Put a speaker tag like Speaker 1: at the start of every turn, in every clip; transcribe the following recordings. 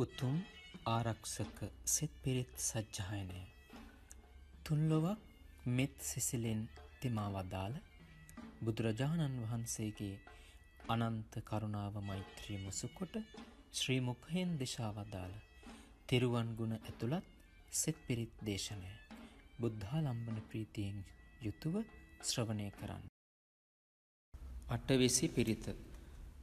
Speaker 1: උතුම් ආරක්ෂක සිත් පිරිත් සජ්ජායනය තුන්ලොවක් මෙත් සිසිලෙන් තිමා වදාළ බුදුරජාණන් වහන්සේගේ අනන්ත කරුණාව මෛත්‍රී මුසුකොට ශ්‍රී මුඛයෙන් දිශා වදාළ තෙරුවන් ගුණ ඇතුළත් සිත් පිරිත් දේශනය බුද්ධාලම්බන ප්‍රීතියෙන් යුතුව ශ්‍රවණය කරන්න. අටවිසි පිරිත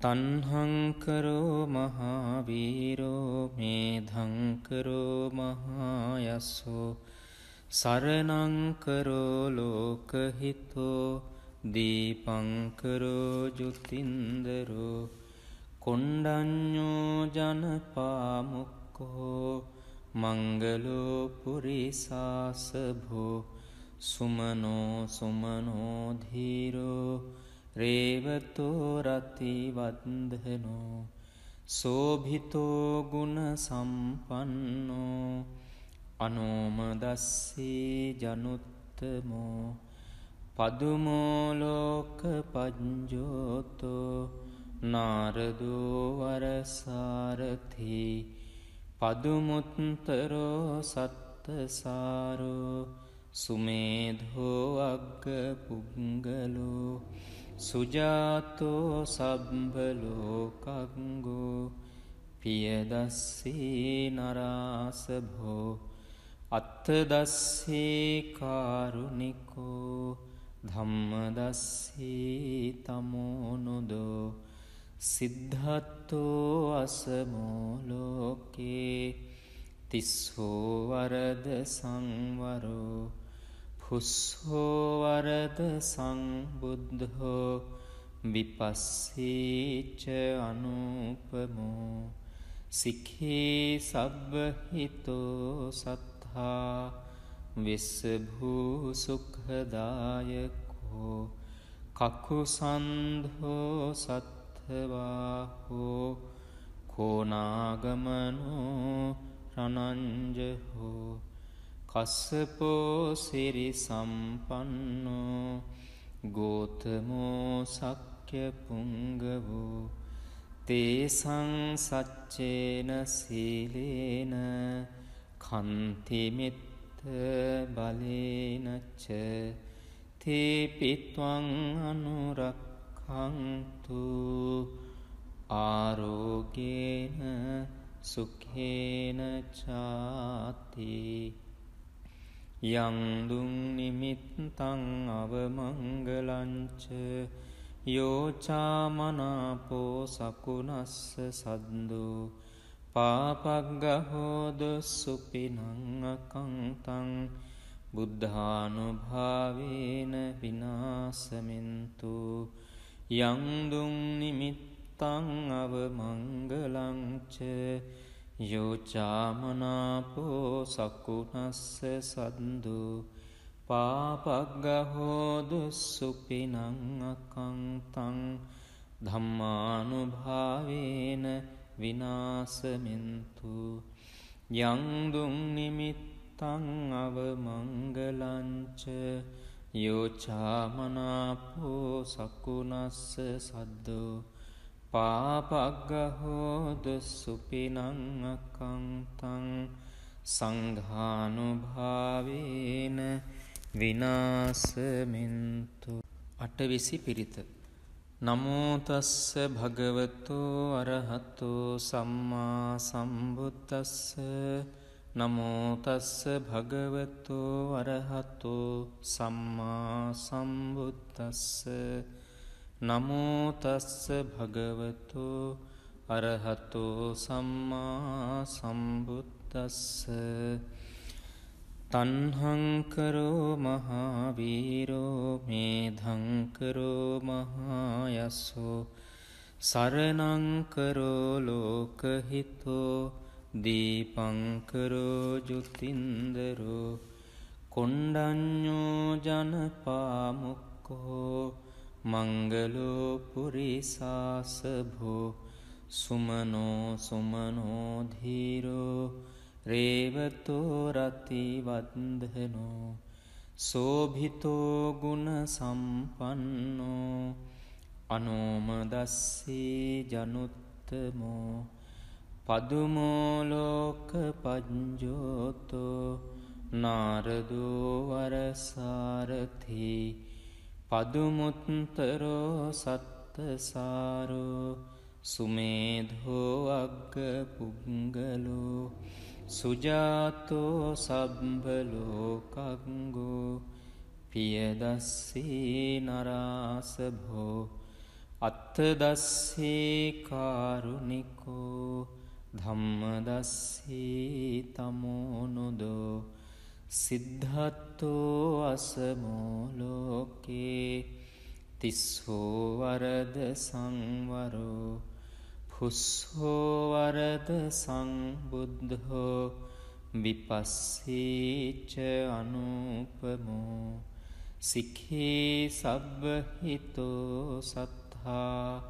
Speaker 1: තන්හංකරෝ මහාවීරෝ මේධංකරෝ මහායස්සෝ සරනංකරෝ ලෝකහිතෝ දීපංකරෝ ජුතින්දරෝ කොණ්ඩඥෝ ජනපාමුක්කෝ මංගලෝපුරිසාසභෝ සුමනෝ සුමනෝධීරෝ රේවතෝ රතිවන්දනෝ සෝභිතෝ ගුණ සම්පන්නෝ අනෝමදස්සේ ජනුත්තමෝ පදුමෝලෝක පජ්ජෝතෝ නාරදෝවරසාරති පදුමුත්තරෝ සත්තසාරෝ සුමේධෝ අග්ග පුංගලෝ සුජාතෝ සබ්බලෝකංගෝ පියදස්සේ නරාසභෝ අත්තදස්සේ කාරුණිකෝ ධම්මදස්සේ තමෝනුදෝ සිද්ධත්තෝ අසමෝලෝකේ තිස්සෝවරද සංවරෝ පුස්සෝවරද සංබුද්ධෝ විපස්සීච අනුපමෝ සික්හේ සබ්බහිතෝ සත්හා විස්සභූ සුක්හදායකෝ කකුසන්ධෝ සත්හවාහෝ කෝනාගමනෝ රනංජහෝ කස්සපෝ සිරි සම්පන්නෝ ගෝතමෝ සක්්‍ය පුංගවෝ තේසං සච්චේන සීලේන කන්තිමිත්ත බලේනච්ච තේපිත්වං අනුරක්කංතු ආරෝගේන සුකේන චාතිී යංදුන් නිමිත්තං අවමංගලංච යෝචාමනාපෝ සකුනස්ස සද්දු පාපක්ගහෝද සුපිනංꯑකංතං බුද්ධානුභාවේන විනාසමින්තු යංදුන් නිමිත්තං අවමංගලංච යෝචාමනාපෝ සකුනස්ස සද්දු පාපක්ගහෝදු සුපිනංꯑකංතං ධම්මානුභාවේන විනාසමින්තු යංදුන් නිමිත්තං අවමංගලංච යෝචාමනාපෝ සකුනස්ස සද්දෝ පාපග්ගහෝද සුපිනංꯑකංතං සංඝානුභාවේන විනාසමින්තු අටවිසි පිරිත. නමෝතස්ස භගවතු අරහතු සම්මා සම්බුද්දස්ස. නමෝතස්ස භගවතු අරහතු සම්මා සම්බුද්දස්ස. නමෝතස්ස භගවතු අරහතු සම්මා සම්බුද්දස්ස. තන්හංකරෝ මහාවීරෝ මේධංකරෝ මහායස්සෝ. සරනංකරෝ ලෝකහිතෝ දීපංකරෝ ජුතින්දරෝ. කොණ්ඩඥෝ ජනපාමුක්කෝ මංගලෝපුරිසාසභෝ සුමනෝ සුමනෝධීරෝ රේවතෝ රතිවන්දනෝ සෝභිතෝ ගුණ සම්පන්නෝ අනෝමදස්සේ ජනුත්තමෝ පදුමෝලෝක පජ්ජෝතෝ නාරදෝවරසාරති පදුමුත්තරෝ සත්තසාරෝ සුමේධෝ අග්ග පුංගලෝ සුජාතෝ සබ්බලෝකංගෝ පියදස්සී නරාසභෝ අත්තදස්සේ කාරුණිකෝ ධම්මදස්සී තමෝනුදෝ සිද්ධත්තෝ අසමෝලෝකේ තිස්සෝවරද සංවරෝ පුස්සෝවරද සංබුද්ධෝ විපස්සීච අනුපමෝ සික්හේ සබ්බහිතෝ සත්හා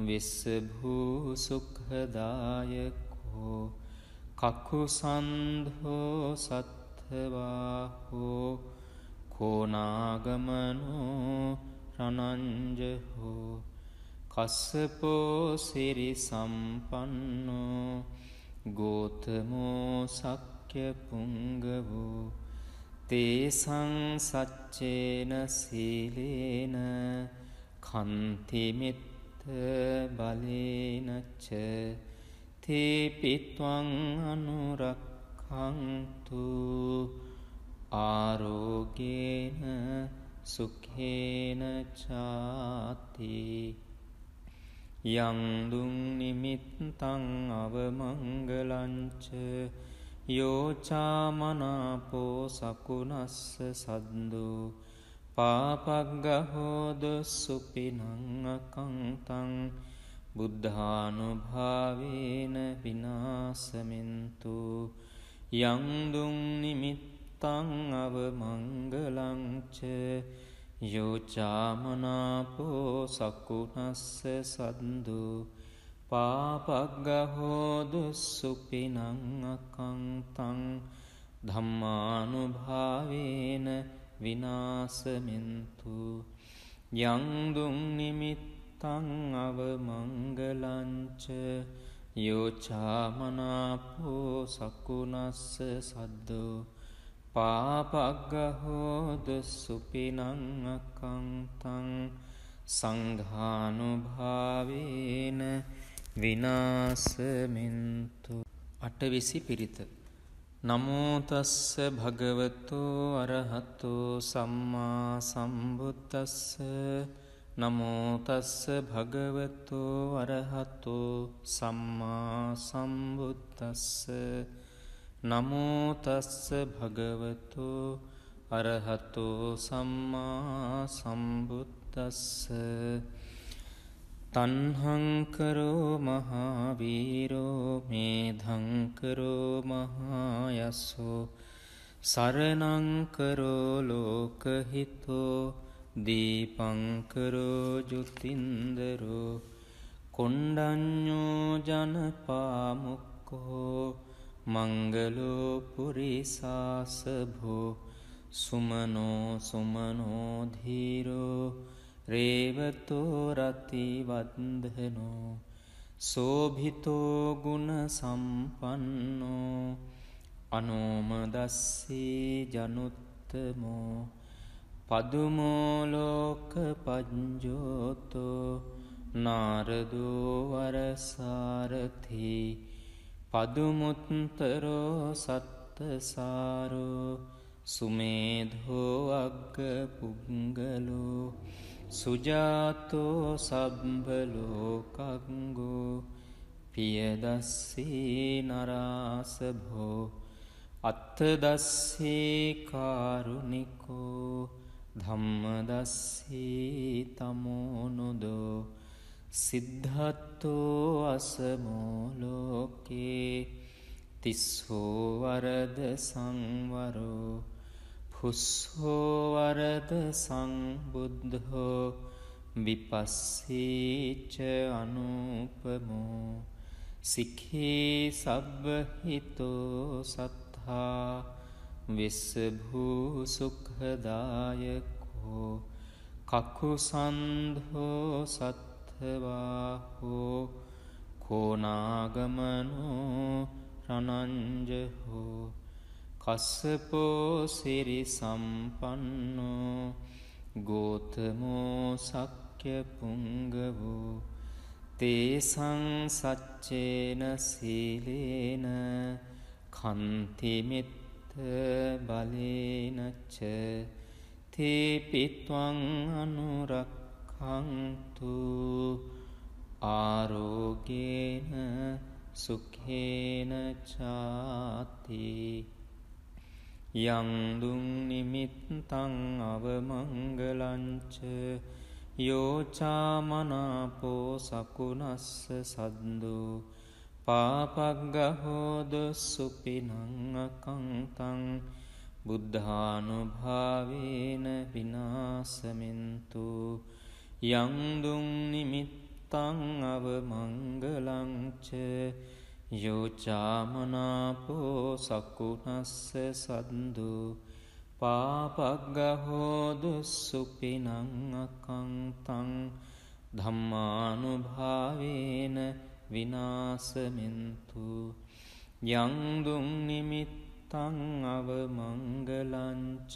Speaker 1: විස්සභූ සුක්හදායකෝ කකුසන්ධෝ සත්හවාහෝ කෝනාගමනෝ රනංජහෝ කස්සපෝ සිරි සම්පන්නෝ ගෝතමෝ සක්්‍ය පුංගවෝ තේසං සච්චේන සීලේන කන්තිමිත්ත බලේනච්ච තේපිත්වං අනුරක්කංතු ආරෝගේන සුකේන චාති යංදුන් නිමිත්තං අවමංගලංච යෝචාමනාපෝ සකුනස්ස සද්දු පාපක්ගහෝද සුපිනංꯑකංතං බුද්ධානුභාවේන විනාසමින්තු යංදුන් නිමිත්තං අවමංගලංච යෝචාමනාපෝ සකුනස්ස සද්දු පාපක්ගහෝදු සුපිනංꯑකංතං ධම්මානුභාවේන විනාසමින්තු යංදුන් නිමිත්තං අවමංගලංච යෝචාමනාපෝ සකුනස්ස සද්දෝ පාපක්ගහෝද සුපිනංꯑකංතං සංඝානුභාවේන විනාසමින්තු අටවිසි පිරිත. නමෝතස්ස භගවතෝ අරහතෝ සම්මා සම්බුත්තස්ස නමෝතස්ස භගවතෝ අරහතෝ සම්මා සම්බුත්තස්ස නමෝතස්ස භගවතු අරහතෝ සම්මා සම්බුත්තස්ස තන්හංකරෝ මහාවීරෝ මේ ධංකරෝ මහායස්සෝ. සරනංකරෝ ලෝකහිතෝ දීපංකරෝ ජුතින්දරෝ. කොණ්ඩඥෝ ජනපාමුක්කෝ මංගලෝපුරිසාසභෝ සුමනෝ සුමනෝධීරෝ රේවතෝ රතිවන්දනෝ සෝභිතෝ ගුණ සම්පන්නෝ අනෝමදස්සේ ජනුත්තමෝ පදුමෝලෝක පජ්ජෝතෝ නාරදෝවරසාරතිී පදුමුත්තරෝ සත්තසාරෝ සුමේධෝ අග්ග පුංගලෝ සුජාතෝ සබ්බලෝකංගෝ පියදස්සේ නරාසභෝ අත්තදස්සේ කාරුණිකෝ ධම්මදස්සේ තමෝනුදෝ සිද්ධත්තෝ අසමෝලෝකේ තිස්සෝවරද සංවරෝ කුස්සෝවරද සංබුද්ධෝ විපස්සීච අනුපමෝ සික්හේ සබ්බහිතෝ සත්හා විස්සභූ සුක්හදායකෝ කකුසන්ධෝ සත්හවාහෝ කෝනාගමනෝ රනංජහෝ කස්සපෝ සිරි සම්පන්නෝ ගෝතමෝ සක්්‍ය පුංගවෝ තේසං සච්චේන සීලේන කන්තිමිත්ත බලේනච්ච තේපිත්වං අනුරක්කංතු ආරෝගේන සුකේන චාති යංදුන් නිමිත්තං අවමංගලංච යෝචාමනාපෝ සකුනස්ස සද්දු පාපක්ගහෝද සුපිනං අකංතං බුද්ධානුභාවේන විනාසමින්තු යංදුන් නිමිත්තං අවමංගලංච යෝචාමනාපෝ සකුනස්ස සද්දු පාපක්ගහෝදු සුපිනං අකංතං ධම්මානුභාවේන විනාසමින්තු යංදුම් නිමිත්තං අවමංගලංච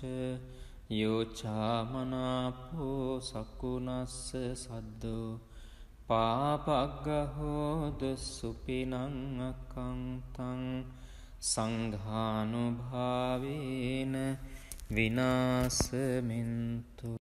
Speaker 1: යෝචාමනාපෝ සකුනස්ස සද්දෝ පාපක්ගහෝද සුපිනං අකංතං සංඝානුභාවේන විනාසමින්තු